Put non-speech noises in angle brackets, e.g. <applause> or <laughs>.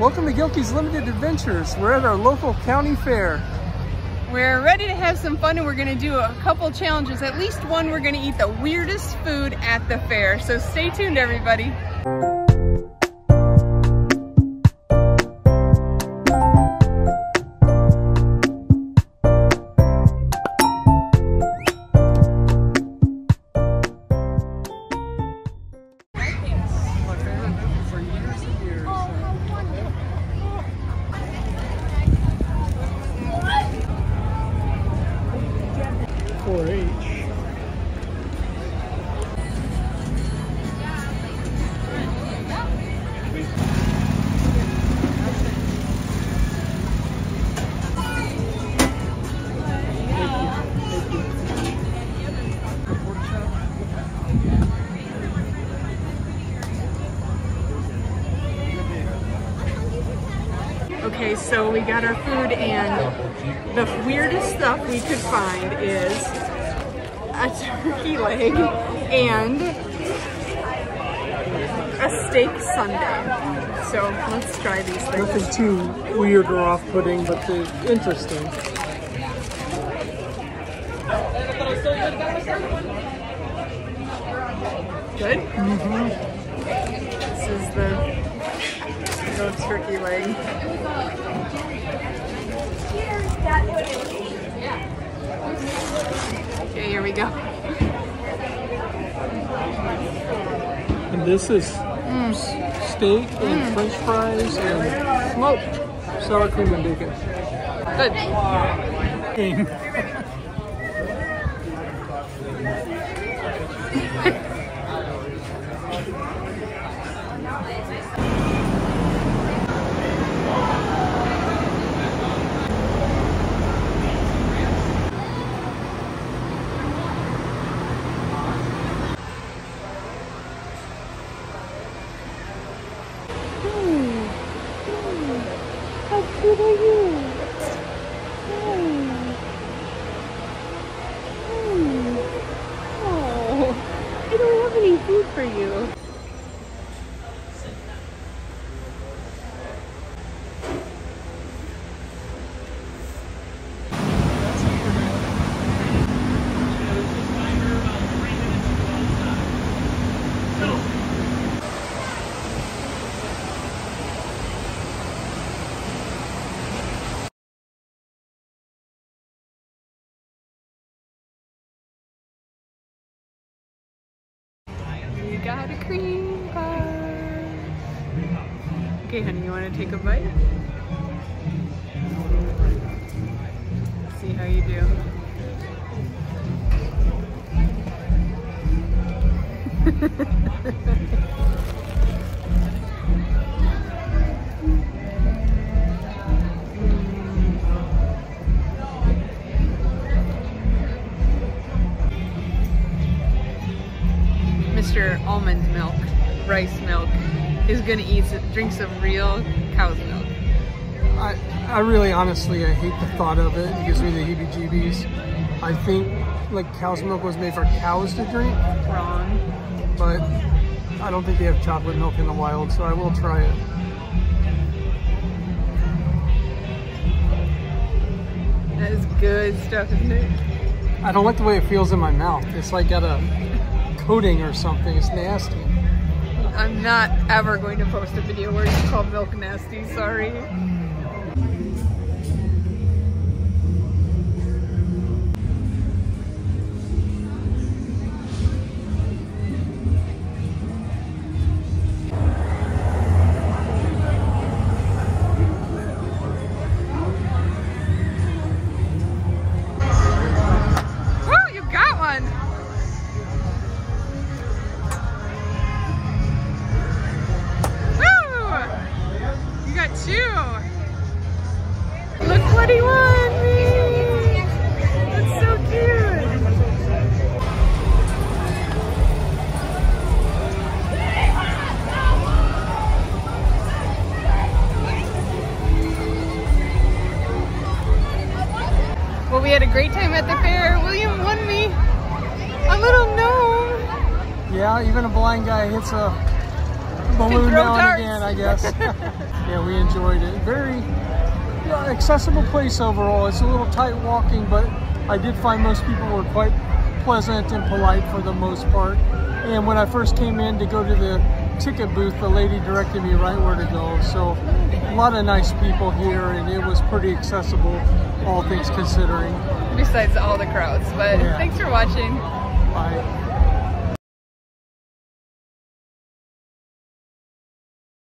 Welcome to Guilkey's Limited Adventures. We're at our local county fair. We're ready to have some fun and we're gonna do a couple challenges. At least one, we're gonna eat the weirdest food at the fair. So stay tuned, everybody. Okay, so we got our food and the weirdest stuff we could find is a <laughs> turkey leg and a steak sundae. So let's try these things. Nothing too weird or off-putting, but the interesting. Good? Mm-hmm. This is the goat turkey leg. Okay, here we go. And this is s- steak and mm. french fries and Smoked. sour cream and bacon. Good. How cute are you? Oh, I don't have any food for you. You got a cream pie. Okay, honey, you want to take a bite? See how you do. <laughs> Mr. Almond Milk, rice milk, is gonna eat, drink some real cow's milk. I, I really honestly, I hate the thought of it. It gives me the heebie-jeebies. I think like cow's milk was made for cows to drink, Wrong. but I don't think they have chocolate milk in the wild, so I will try it. That is good stuff, isn't it? I don't like the way it feels in my mouth. It's like got a coating or something. It's nasty. I'm not ever going to post a video where you call milk nasty, sorry. Mm. Great time at the fair. William won me a little gnome. Yeah, even a blind guy hits a balloon now darts. and again, I guess. <laughs> yeah, we enjoyed it. Very accessible place overall. It's a little tight walking, but I did find most people were quite pleasant and polite for the most part. And when I first came in to go to the ticket booth, the lady directed me right where to go. So a lot of nice people here, and it was pretty accessible, all things considering. Besides all the crowds. But Yeah. thanks for watching. Bye.